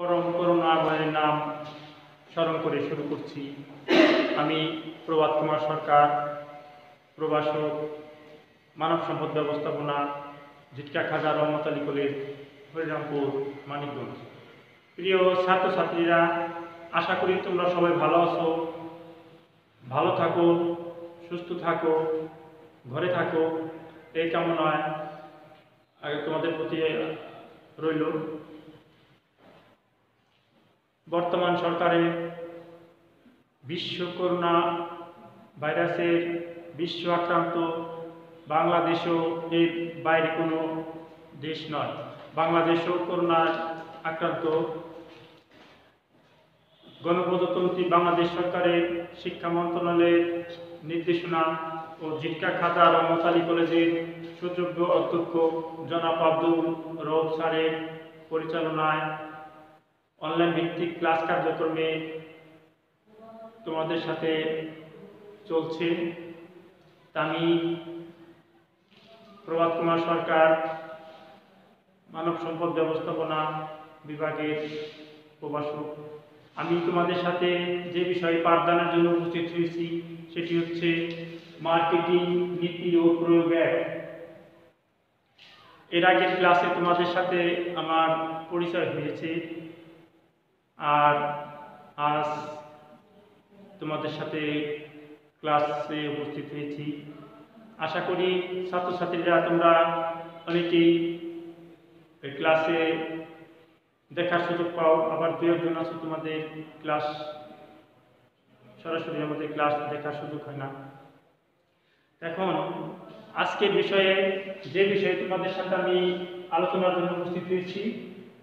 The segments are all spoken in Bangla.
পরম করুণাময়ের নাম স্মরণ করে শুরু করছি। আমি প্রভাত কুমার সরকার, প্রভাষক, মানব সম্পদ ব্যবস্থাপনা জিটকা খাজা রহমত আলী কলেজ, হরিরামপুর, মানিকগঞ্জ। প্রিয় ছাত্রছাত্রীরা, আশা করি তোমরা সবাই ভালো আছো। ভালো থাকো, সুস্থ থাকো, ঘরে থাকো। এই কামনায় আগে তোমাদের প্রতি রইল। বর্তমান সরকারের বিশ্ব করোনা ভাইরাসের বিশ্ব আক্রান্ত বাংলাদেশও এর বাইরে কোনো দেশ নয়। বাংলাদেশও করোনা আক্রান্ত। গণপ্রজাতন্ত্রী বাংলাদেশ সরকারের শিক্ষা মন্ত্রণালয়ের নির্দেশনা ও জিটকা খাতা রহমত কলেজের সুযোগ্য অধ্যক্ষ জনাব আব্দুল রব স্যারের পরিচালনায় অনলাইন ভিত্তিক ক্লাস কার্যক্রমে তোমাদের সাথে চলছে। আমি প্রভাত কুমার সরকার, মানব সম্পদ ব্যবস্থাপনা বিভাগের প্রভাষক। আমি তোমাদের সাথে যে বিষয়ে পাঠদানের জন্য উপস্থিত হয়েছি, সেটি হচ্ছে মার্কেটিং নীতি ও প্রয়োগ এর আগের ক্লাসে তোমাদের সাথে আমার পরিচয় হয়েছে। আর আজ তোমাদের সাথে ক্লাসে উপস্থিত হয়েছি। আশা করি ছাত্রছাত্রীরা তোমরা অনেকেই ক্লাসে দেখার সুযোগ পাও। আবার দু একজন আছে তোমাদের ক্লাস, সরাসরি আমাদের ক্লাস দেখার সুযোগ হয় না। এখন আজকের বিষয়ে, যে বিষয়ে তোমাদের সাথে আমি আলোচনার জন্য উপস্থিত হয়েছি,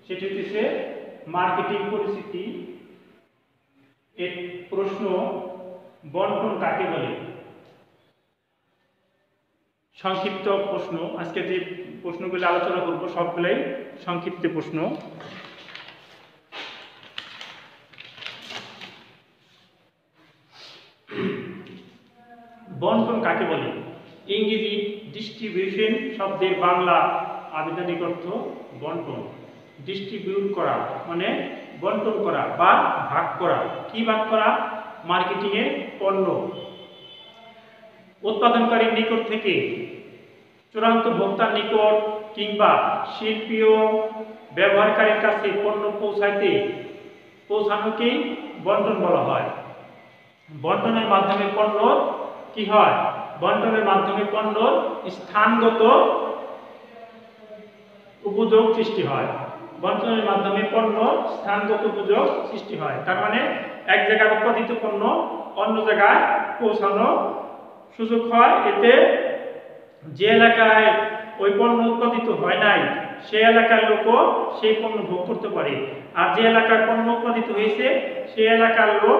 সেটি হচ্ছে মার্কেটিং পরিস্থিতি, এর প্রশ্ন বন্টন কাকে বলে? সংক্ষিপ্ত প্রশ্ন। আজকে যে প্রশ্নগুলি আলোচনা করব, সবগুলোই সংক্ষিপ্ত প্রশ্ন। বন্টন কাকে বলে? ইংরেজি ডিস্ট্রিবিউশন শব্দের বাংলা আবেদনিক অর্থ বন্টন। ডিস্ট্রিবিউট করা মানে বন্টন করা বা ভাগ করা। কি ভাগ করা? মার্কেটিংয়ে পণ্য। উৎপাদনকারীর নিকট থেকে চূড়ান্ত ভোক্তার নিকট কিংবা শিল্পী ও ব্যবহারকারীর কাছে পণ্য পৌঁছাইতে, পৌঁছানোকেই বন্টন বলা হয়। বন্টনের মাধ্যমে পণ্য কি হয়? বন্টনের মাধ্যমে পণ্য স্থানগত উপযোগ সৃষ্টি হয়। বন্টনের মাধ্যমে পণ্য স্থানগত উপযোগ সৃষ্টি হয়। তার মানে এক জায়গায় উৎপাদিত পণ্য অন্য জায়গায় পৌঁছানো সুযোগ হয়। এতে যে এলাকায় ওই পণ্য উৎপাদিত হয় নাই সে এলাকার লোকও সেই পণ্য ভোগ করতে পারে। আর যে এলাকায় পণ্য উৎপাদিত হয়েছে, সেই এলাকার লোক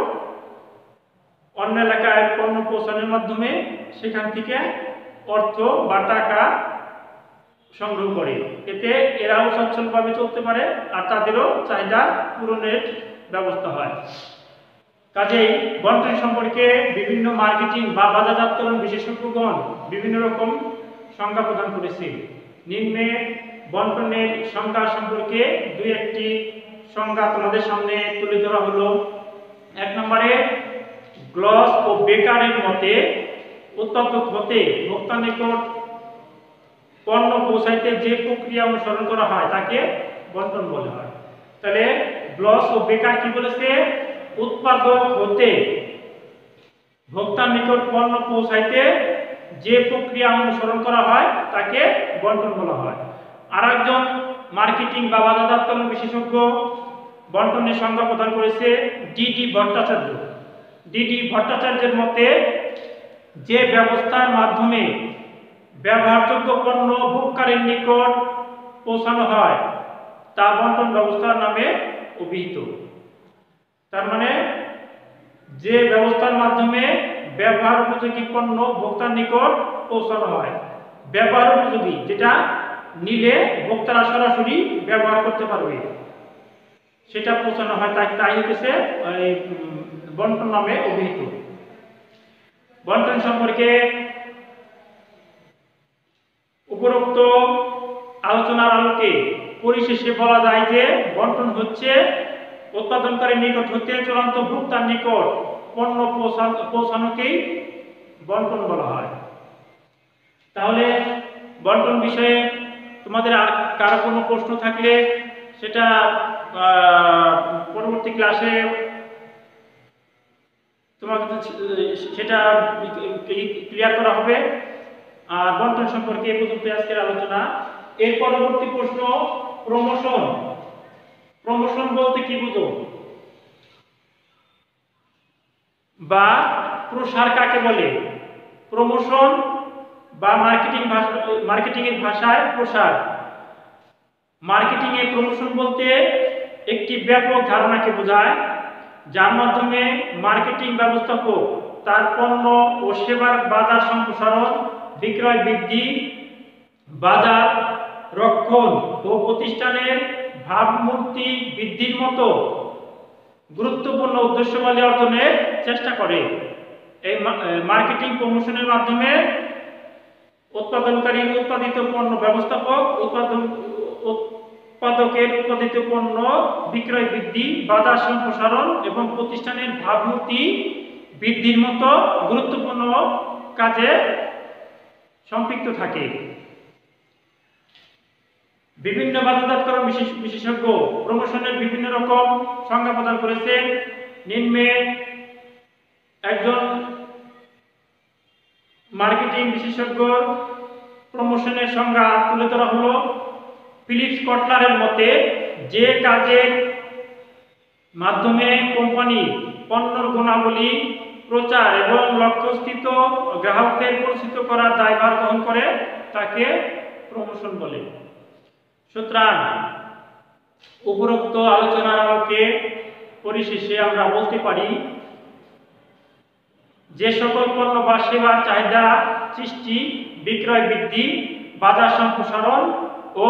অন্য এলাকায় পণ্য পৌঁছানোর মাধ্যমে সেখান থেকে অর্থ বা টাকা সংগ্রহ করে। এতে এরাও সচ্ছলভাবে চলতে পারে আর তাদেরও চাহিদা পূরণের ব্যবস্থা হয়। কাজেই বন্টন সম্পর্কে বিভিন্ন মার্কেটিং বা বাজারজাতকরণ বিশেষজ্ঞগণ বিভিন্ন রকম সংজ্ঞা প্রদান করেছে নিম্নে বন্টনের সংজ্ঞা সম্পর্কে দুই একটি সংজ্ঞা তোমাদের সামনে তুলে ধরা হলো। এক নম্বরে, গ্লস ও বেকারের মতে উৎপাদক হতে ভোক্তার নিকট পণ্য পৌঁছাইতে যে প্রক্রিয়া অনুসরণ করা হয়, তাকে বন্টন বলা হয়। তাহলে ব্লস ও বেকার কি বলেছে? উৎপাদক হতে ভোক্তার নিকট পণ্য পৌঁছাইতে যে প্রক্রিয়া অনুসরণ করা হয়, তাকে বন্টন বলা হয়। আর একজন মার্কেটিং বা বাজারজাতকরণ বিশেষজ্ঞ বন্টনের সংজ্ঞা প্রদান করেছে ডিডি ভট্টাচার্য। ডিডি ভট্টাচার্যের মতে, যে ব্যবস্থার মাধ্যমে ব্যবহারযোগ্য পণ্য ভোগকারীর নিকট পৌঁছানো হয়, তা বন্টন ব্যবস্থার নামে অভিহিত। তার মানে যে ব্যবস্থার মাধ্যমে ব্যবহার উপযোগী পণ্য ভোক্তার নিকট পৌঁছানো হয়, ব্যবহার উপযোগী, যেটা নিলে ভোক্তারা সরাসরি ব্যবহার করতে পারবে। সেটা পৌঁছানো হয়, তাই তাই হচ্ছে বন্টন নামে অভিহিত। বন্টন সম্পর্কে উপরোক্ত আলোচনার আলোকে পরিশেষে বলা যায় যে বন্টন হচ্ছে উৎপাদনকারীর নিকট হতে চূড়ান্ত ভোক্তার নিকট পণ্য পৌঁছা- পৌঁছানোকেই বন্টন বলা হয়। তাহলে বন্টন বিষয়ে তোমাদের আর কারও কোনো প্রশ্ন থাকলে সেটা পরবর্তী ক্লাসে তোমাকে সেটা ক্লিয়ার করা হবে। আর বন্টন সম্পর্কে এই পর্যন্ত আজকের আলোচনা। এর পরবর্তী প্রশ্ন প্রমোশন প্রমোশন বলতে কি বুঝো? বা প্রসার কাকে বলে? প্রমোশন বা মার্কেটিং ভাষা মার্কেটিং এর ভাষায় প্রসার। মার্কেটিং এ প্রমোশন বলতে একটি ব্যাপক ধারণাকে বোঝায়, যার মাধ্যমে মার্কেটিং ব্যবস্থাপক তার পণ্য ও সেবার বাজার সম্প্রসারণ বিক্রয় বৃদ্ধি বাজার রক্ষণ ও প্রতিষ্ঠানের ভাবমূর্তি বৃদ্ধির মতো গুরুত্বপূর্ণ উদ্দেশ্যবলী অর্জনের চেষ্টা করে। এই মার্কেটিং প্রমোশনের মাধ্যমে উৎপাদনকারী উৎপাদিত পণ্য ব্যবস্থাপক, উৎপাদন, উৎপাদকের উৎপাদিত পণ্য বিক্রয় বৃদ্ধি, বাজার সম্প্রসারণ এবং প্রতিষ্ঠানের ভাবমূর্তি বৃদ্ধির মতো গুরুত্বপূর্ণ কাজে সম্পৃক্ত থাকে। বিভিন্ন বাজারজাতকরণ বিশেষ বিশেষজ্ঞ প্রমোশনের বিভিন্ন রকম সংজ্ঞা প্রদান করেছেন। নিম্নে একজন মার্কেটিং বিশেষজ্ঞ প্রমোশনের সংজ্ঞা তুলে ধরা হলো ফিলিপস কটলারের মতে, যে কাজের মাধ্যমে কোম্পানি পণ্যর গুণাবলী প্রচার এবং লক্ষ্যস্থিত গ্রাহকদের পরিচিত করার দায়ভার গ্রহণ করে তাকে প্রমোশন বলে। সুতরাং উপরোক্ত আলোচনার আলোকে পরিশেষে আমরা বলতে পারি, যে সকল পণ্য বা সেবার চাহিদা, সৃষ্টি, বিক্রয় বৃদ্ধি, বাজার সম্প্রসারণ ও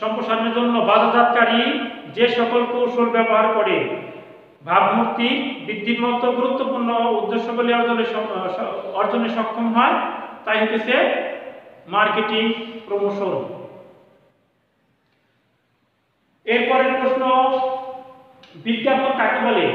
সম্প্রসারণের জন্য বাজারজাতকারী যে সকল কৌশল ব্যবহার করে ভাবমূর্তি বৃদ্ধির মতো গুরুত্বপূর্ণ উদ্দেশ্যগুলি অর্জনে অর্জনে সক্ষম হয়, তাই হতেছে মার্কেটিং, প্রমোশন। এরপরের প্রশ্ন, বিজ্ঞাপন কাকে বলে?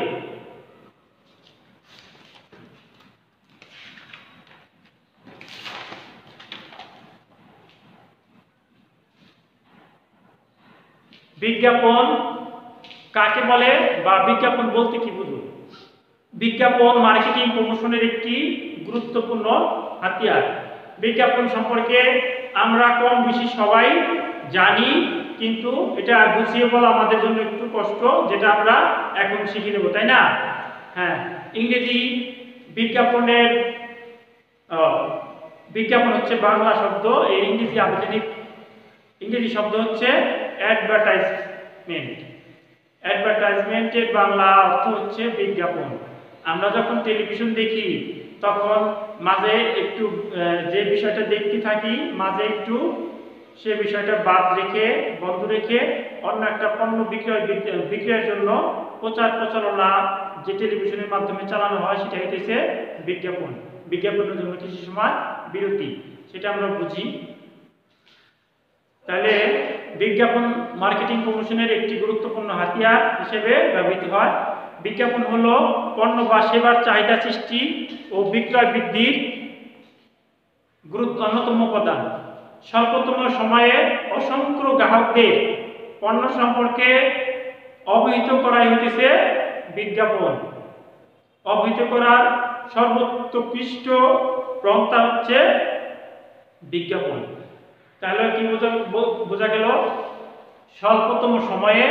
বিজ্ঞাপন কাকে বলে বা বিজ্ঞাপন বলতে কি বুঝো বিজ্ঞাপন মার্কেটিং প্রমোশনের একটি গুরুত্বপূর্ণ হাতিয়ার। বিজ্ঞাপন সম্পর্কে আমরা কম বেশি সবাই জানি, কিন্তু এটা গুছিয়ে বলা আমাদের জন্য একটু কষ্ট, যেটা আমরা এখন শিখে নেব, তাই না? হ্যাঁ ইংরেজি বিজ্ঞাপনের বিজ্ঞাপন হচ্ছে বাংলা শব্দ, এই ইংরেজি আধুনিক ইংরেজি শব্দ হচ্ছে অ্যাডভার্টাইজমেন্ট অ্যাডভার্টাইজমেন্টের বাংলা অর্থ হচ্ছে বিজ্ঞাপন। আমরা যখন টেলিভিশন দেখি, তখন মাঝে একটু যে বিষয়টা দেখতে থাকি, মাঝে একটু সে বিষয়টা বাদ রেখে, বন্ধ রেখে অন্য একটা পণ্য বিক্রয় বিক- বিক্রয়ের জন্য প্রচার প্রচারণা যে টেলিভিশনের মাধ্যমে চালানো হয়, সেটা হইতেছে বিজ্ঞাপন। বিজ্ঞাপনের জন্য কিছু সময় বিরতি। সেটা আমরা বুঝি। তাহলে বিজ্ঞাপন মার্কেটিং প্রমোশনের একটি গুরুত্বপূর্ণ হাতিয়ার হিসেবে ব্যবহৃত হয়। বিজ্ঞাপন হল পণ্য বা সেবার চাহিদা সৃষ্টি ও বিক্রয় বৃদ্ধির গুরুত্ব অন্যতম উপাদান স্বল্পতম সময়ে অসংখ্য গ্রাহকদের পণ্য সম্পর্কে অবহিত করাই হতেছে বিজ্ঞাপন। অবহিত করার সর্বোৎকৃষ্ট পন্থা হচ্ছে বিজ্ঞাপন। তাহলে কি বোঝা গেল? স্বল্পতম সময়ে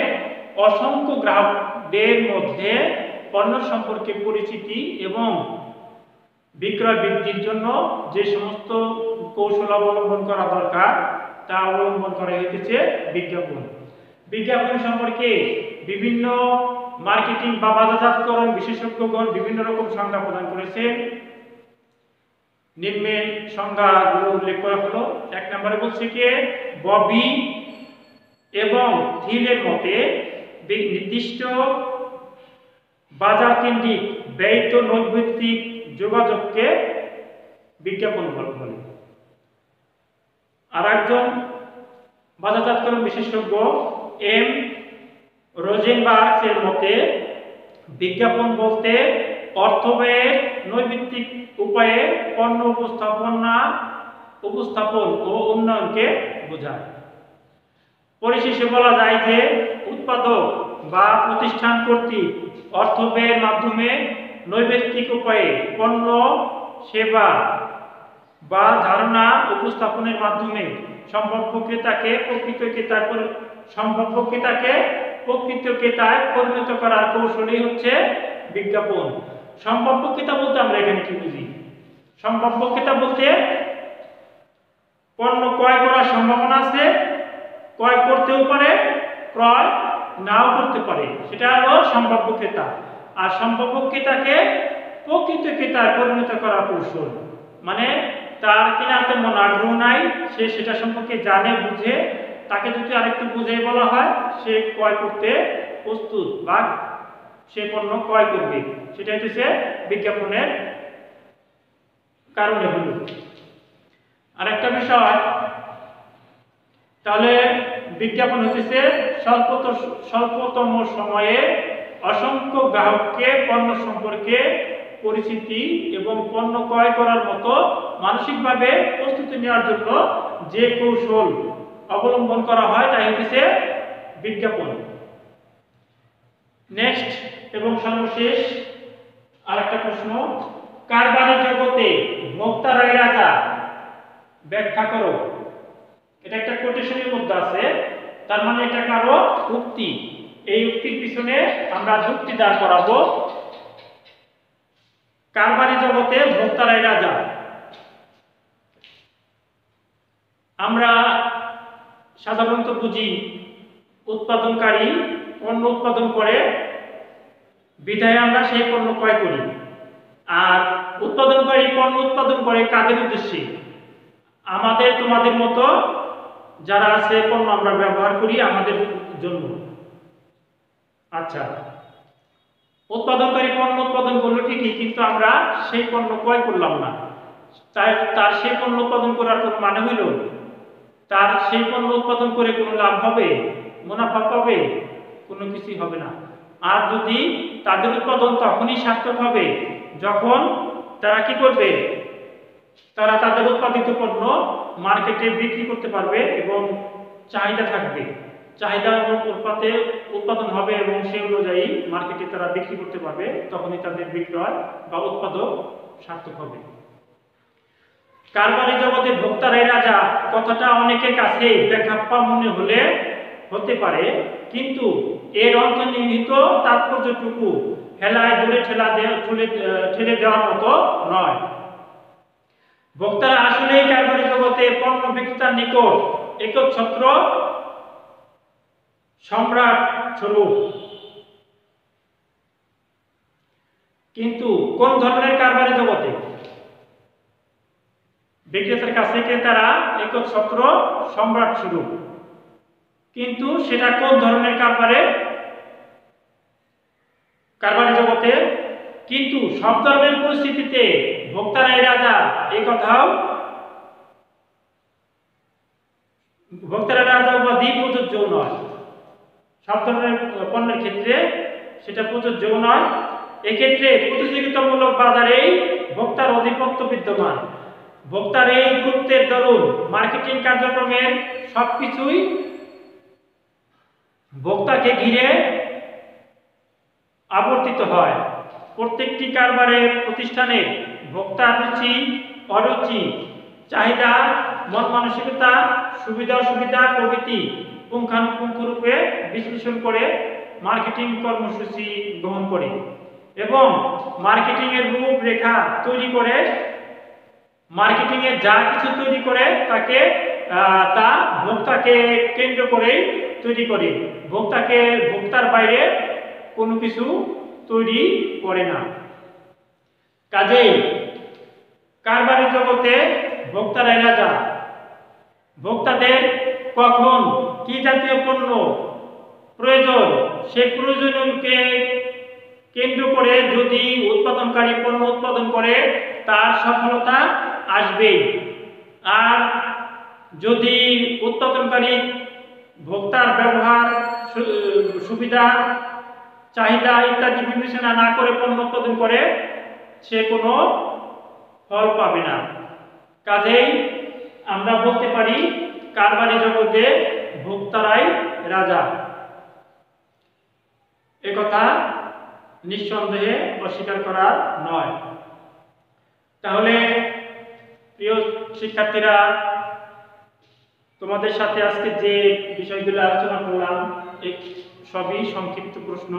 অসংখ্য গ্রাহকদের মধ্যে পণ্য সম্পর্কে পরিচিতি এবং বিক্রয় বৃদ্ধির জন্য যে সমস্ত কৌশল অবলম্বন করা দরকার, তা অবলম্বন করা হইতেছে বিজ্ঞাপন। বিজ্ঞাপন সম্পর্কে বিভিন্ন মার্কেটিং বা বাজারজাতকরণ বিশেষজ্ঞগণ বিভিন্ন রকম সংজ্ঞা প্রদান করেছে নিম্নে সংজ্ঞাগুলো উল্লেখ করা হলো। এক নম্বরে বলছে কি, ববি এবং থিলের মতে নির্দিষ্ট বাজার কেন্দ্রিক ব্যয়িত নৈভিত্তিক যোগাযোগকে বিজ্ঞাপন বল- আর একজন বাজারজাতকরণ বিশেষজ্ঞ এম রোজেনবার্গ এর মতে বিজ্ঞাপন বলতে অর্থ ব্যয়ের নৈমিত্তিক উপায়ে পণ্য উপস্থাপনা উপস্থাপন ও উন্নয়নকে বোঝায়। পরিশেষে বলা যায় যে উৎপাদক বা প্রতিষ্ঠান কর্তৃক অর্থ ব্যয়ের মাধ্যমে নৈবেত্তিক উপায়ে পণ্য, সেবা বা ধারণা উপস্থাপনের মাধ্যমে সম্ভাব্য ক্রেতাকে প্রকৃত ক্রেতায় পরি- সম্ভাব্য ক্রেতাকে প্রকৃত ক্রেতায় পরিণত করার কৌশলই হচ্ছে বিজ্ঞাপন। সম্ভাব্য ক্রেতা বলতে আমরা এখানে কি বুঝি? সম্ভাব্য ক্রেতা বলতে পণ্য ক্রয় করার সম্ভাবনা আছে, ক্রয় করতেও পারে, ক্রয় নাও করতে পারে। সেটা হলো সম্ভাব্য ক্রেতা। আর সম্ভাব্য ক্রেতাকে প্রকৃত ক্রেতায় পরিণত করা কৌশল। মানে তার কেনার তেমন আগ্রহ নাই, সে সেটা সম্পর্কে জানে, বুঝে, তাকে যদি আরেকটু বুঝে বলা হয়, সে ক্রয় করতে প্রস্তুত বা সে পণ্য ক্রয় করবে। সেটা হচ্ছে বিজ্ঞাপনের কারণে হলো। আরেকটা বিষয়, তাহলে বিজ্ঞাপন হতেছে স্বল্পত, স্বল্পতম সময়ে অসংখ্য গ্রাহককে পণ্য সম্পর্কে পরিচিতি এবং পণ্য ক্রয় করার মতো মানসিকভাবে প্রস্তুতি নেওয়ার জন্য যে কৌশল অবলম্বন করা হয়, তাই হচ্ছে বিজ্ঞাপন। নেক্সট এবং সর্বশেষ আরেকটা প্রশ্ন কারবারের জগতে ভোক্তারাই রাজা? ব্যাখ্যা করো। এটা একটা কোটেশনের মধ্যে আছে। তার মানে এটা কারও উক্তি। এই উক্তির পিছনে আমরা যুক্তি দাঁড় করাবো। কারবারি জগতে ভোক্তারাই রাজা? আমরা সাধারণত বুঝি, উৎপাদনকারী পণ্য উৎপাদন করে বিধায় আমরা সেই পণ্য ক্রয় করি। আর উৎপাদনকারী পণ্য উৎপাদন করে কাদের উদ্দেশ্যে? আমাদের, তোমাদের মতো যারা আছে পণ্য আমরা ব্যবহার করি আমাদের জন্য। আচ্ছা। উৎপাদনকারী পণ্য উৎপাদন করল ঠিকই, কিন্তু আমরা সেই পণ্য ক্রয় করলাম না। তাই তার সেই পণ্য উৎপাদন করার কোনো মানে হইল? তার সেই পণ্য উৎপাদন করে কোনো লাভ হবে? মুনাফা পাবে? কোনো কিছুই হবে না। আর যদি তাদের উৎপাদন তখনই সার্থক হবে, যখন তারা কি করবে? তারা তাদের উৎপাদিত পণ্য মার্কেটে বিক্রি করতে পারবে এবং চাহিদা থাকবে। চাহিদা অনুপাতে উৎপাদন হবে এবং সেই অনুযায়ী মার্কেটে তারা বিক্রি করতে পারবে, তখনই তাদের বিক্রয় বা উৎপাদক সার্থক হবে। কারবারি জগতে ভোক্তারাই রাজা, কথাটা অনেকের কাছে ব্যাখ্যাপ্পা মনে হলে হতে পারে, কিন্তু এর অন্তর্নিহিত তাৎপর্যটুকু হেলায় দূরে ঠেলা ঠেলে ঠেলে দেওয়ার মতো নয়। ভোক্তারা আসলেই কারবারি জগতে পণ্য বিক্রেতার নিকট একচ্ছত্র সম্রাট স্বরূপ। কিন্তু কোন ধরনের কারবারি জগতে বিক্রেতার কাছে ক্রেতারা একচ্ছত্র সম্রাট স্বরূপ? কিন্তু সেটা কোন ধরনের কারবারে? কারবারি জগতে। কিন্তু সব ধরনের পরিস্থিতিতে ভোক্তারাই রাজা, এই কথাও ভোক্তারা রাজা উপাধি প্রযোজ্য নয়। সব ধরনের পণ্যের ক্ষেত্রে সেটা প্রযোজ্য নয়। এক্ষেত্রে প্রতিযোগিতামূলক বাজারেই ভোক্তার অধিপত্য বিদ্যমান। ভোক্তার এই গুরুত্বের দরুন মার্কেটিং কার্যক্রমের সবকিছুই ভোক্তাকে ঘিরে আবর্তিত হয়। প্রত্যেকটি কারবারের প্রতিষ্ঠানে ভোক্তার রুচি, অরুচি, চাহিদা, মন মানসিকতা, সুবিধা অসুবিধা, প্রভৃতি পুঙ্খানুপুঙ্খ রূপে বিশ্লেষণ করে মার্কেটিং কর্মসূচি গ্রহণ করে এবং মার্কেটিং এর রূপরেখা তৈরি করে মার্কেটিং এ যা কিছু তৈরি করে তাকে তা ভোক্তাকে কেন্দ্র করেই তৈরি করে। ভোক্তাকে ভোক্তার বাইরে কোনো কিছু তৈরি করে না। কাজেই কারবারি জগতে ভোক্তারাই রাজা। ভোক্তাদের কখন কি জাতীয় পণ্য প্রয়োজন, সে প্রয়োজনকে কেন্দ্র করে যদি উৎপাদনকারী পণ্য উৎপাদন করে, তার সফলতা আসবে আর যদি উৎপাদনকারী ভোক্তার ব্যবহার সুবিধা, চাহিদা ইত্যাদি বিবেচনা না করে পণ্য উৎপাদন করে, সে কোনো ফল পাবে না। কাজেই আমরা বলতে পারি, কারবারি জগতে ভোক্তারাই রাজা। একথা নিঃসন্দেহে অস্বীকার করার নয়। তাহলে প্রিয় শিক্ষার্থীরা তোমাদের সাথে আজকে যে বিষয়গুলো আলোচনা করলাম সবই সংক্ষিপ্ত প্রশ্ন।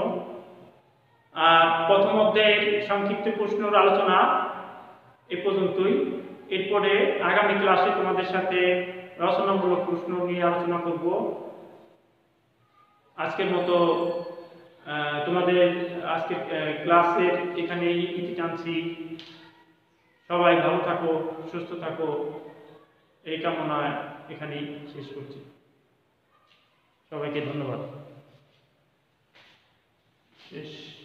আর প্রথম অধ্যায়ের সংক্ষিপ্ত প্রশ্নের আলোচনা এ পর্যন্তই। এরপরে আগামী ক্লাসে তোমাদের সাথে রচনামূলক প্রশ্ন নিয়ে আলোচনা করব। আজকের মতো তোমাদের আজকের ক্লাসের এখানেই ইতি টানছি। সবাই ভালো থাকো, সুস্থ থাকো। এই কামনায় এখানেই শেষ করছি। সবাইকে ধন্যবাদ। শেষ।